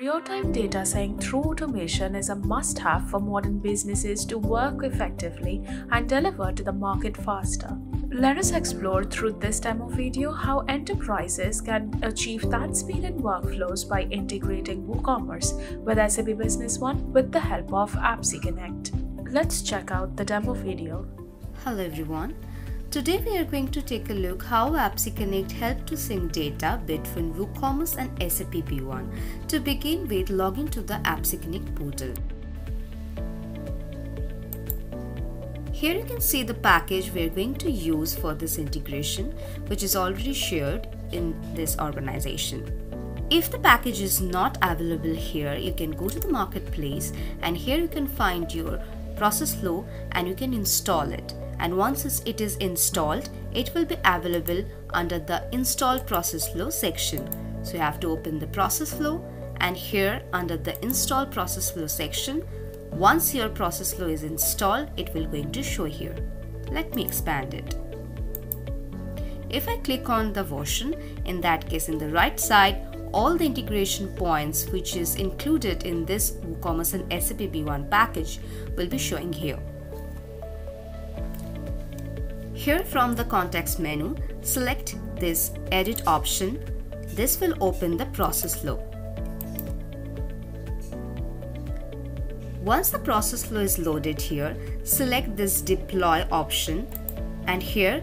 Real-time data sync through automation is a must-have for modern businesses to work effectively and deliver to the market faster. Let us explore through this demo video how enterprises can achieve that speed in workflows by integrating WooCommerce with SAP Business One with the help of APPSeCONNECT. Let's check out the demo video. Hello everyone. Today we are going to take a look how APPSeCONNECT helped to sync data between WooCommerce and SAP B1. To begin with, log into the APPSeCONNECT portal. Here you can see the package we're going to use for this integration, which is already shared in this organization. If the package is not available here, you can go to the marketplace and here you can find your process flow and you can install it. And once it is installed it will be available under the install process flow section. So you have to open the process flow and here under the install process flow section once your process flow is installed it will going to show here. Let me expand it. If I click on the version in that case in the right side all the integration points which is included in this WooCommerce and SAP B1 package will be showing here here from the context menu, select this edit option. This will open the process flow. Once the process flow is loaded here, select this deploy option and here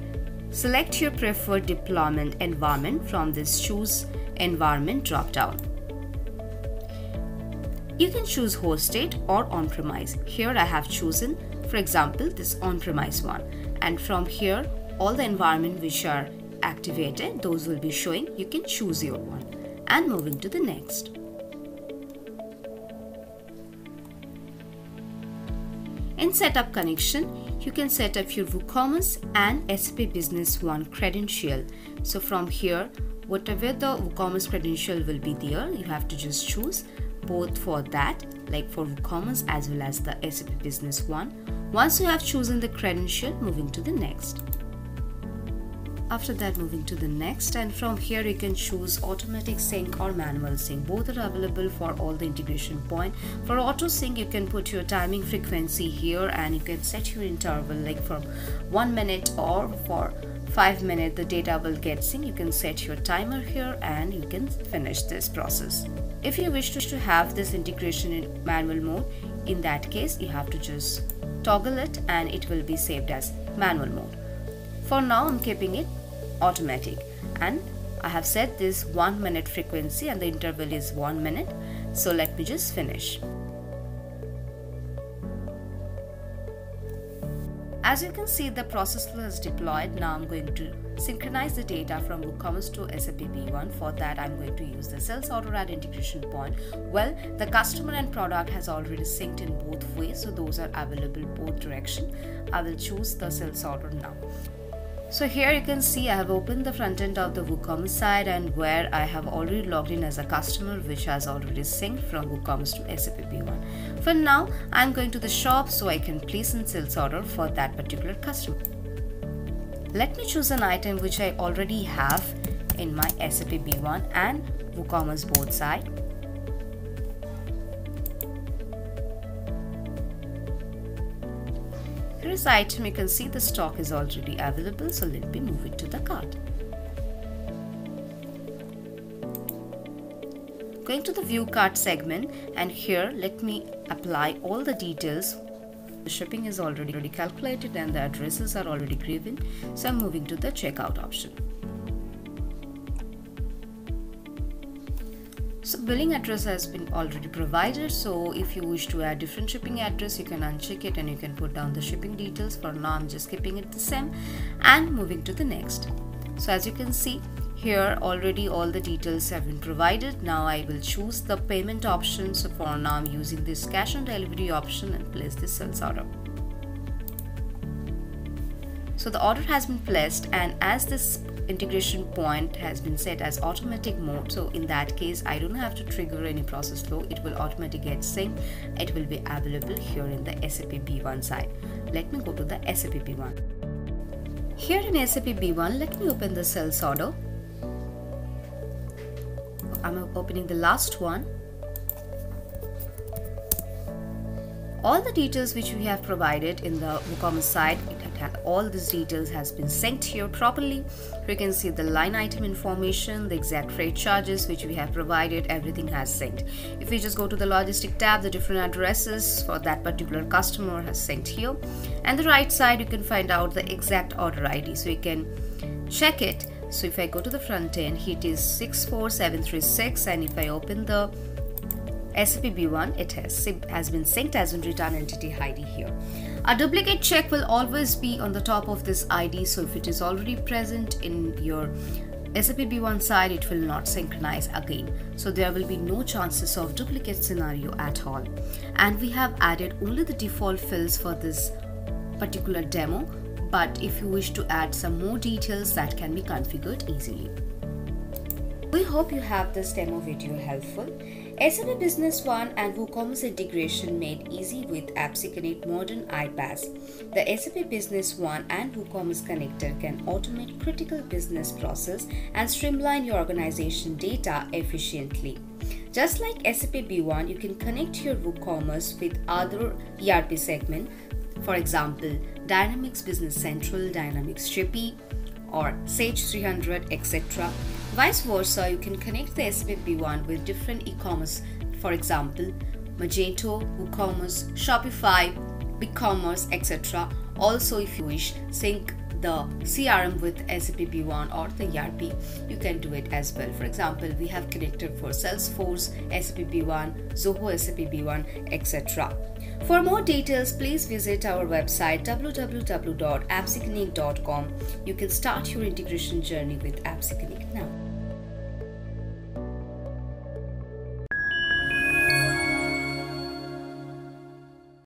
select your preferred deployment environment from this choose environment drop down. You can choose host hosted or on-premise. Here I have chosen, for example, this on-premise one. And from here all the environment which are activated those will be showing. You can choose your one. And moving to the next. In setup connection you can set up your WooCommerce and SAP Business One credential. So from here whatever the WooCommerce credential will be there you have to just choose both for that like for WooCommerce as well as the SAP Business One once you have chosen the credential, moving to the next. After that moving to the next and from here you can choose automatic sync or manual sync. Both are available for all the integration point. For auto sync you can put your timing frequency here and you can set your interval like from 1 minute or for 5 minutes the data will get synced. You can set your timer here and you can finish this process. If you wish to have this integration in manual mode, in that case you have to just toggle it and it will be saved as manual mode. For now I'm keeping it automatic and I have set this 1 minute frequency and the interval is 1 minute so let me just finish. As you can see the process flow is deployed now I'm going to synchronize the data from WooCommerce to SAP B1. For that, I'm going to use the sales order add integration point. Well, the customer and product has already synced in both ways, so those are available both direction. I will choose the sales order now. So here you can see I have opened the front end of the WooCommerce side and where I have already logged in as a customer which has already synced from WooCommerce to SAP B1. For now, I'm going to the shop so I can place a sales order for that particular customer. Let me choose an item which I already have in my SAP B1 and WooCommerce both side. Here is the item, you can see the stock is already available, so let me move it to the cart. Going to the view cart segment and here let me apply all the details the shipping is already calculated and the addresses are already given, so I'm moving to the checkout option. So billing address has been already provided so if you wish to add different shipping address you can uncheck it and you can put down the shipping details for now I'm just keeping it the same and moving to the next. So as you can see here already all the details have been provided. Now I will choose the payment option. So for now I'm using this cash on delivery option and place this sales order. So the order has been placed and as this integration point has been set as automatic mode so in that case I don't have to trigger any process flow. It will automatically get synced it will be available here in the SAP B1 side. Let me go to the SAP B1 here in SAP B1 let me open the sales order. I'm opening the last one all the details which we have provided in the WooCommerce site, all these details has been synced here properly. You can see the line item information, the exact rate charges which we have provided, everything has synced. If we just go to the logistic tab, the different addresses for that particular customer has synced here. And the right side, you can find out the exact order ID. So you can check it. So if I go to the front end, it is 64736 and if I open the SAP B1, it has, has been synced as in return entity ID here. A duplicate check will always be on the top of this ID, so if it is already present in your SAP B1 side, it will not synchronize again. So there will be no chances of duplicate scenario at all. And we have added only the default fills for this particular demo, but if you wish to add some more details that can be configured easily. We hope you have this demo video helpful. SAP Business One and WooCommerce integration made easy with APPSeCONNECT Modern iPaaS. The SAP Business One and WooCommerce connector can automate critical business process and streamline your organization data efficiently. Just like SAP B1, you can connect your WooCommerce with other ERP segment, for example, Dynamics Business Central, Dynamics GP, or Sage 300, etc. Vice versa, you can connect the SAP B1 with different e-commerce, for example, Magento, WooCommerce, Shopify, BigCommerce, etc. Also, if you wish, sync the CRM with SAP B1 or the ERP, you can do it as well. For example, we have connected for Salesforce, SAP B1, Zoho SAP B1, etc. For more details, please visit our website www.appseconnect.com. You can start your integration journey with APPSeCONNECT now.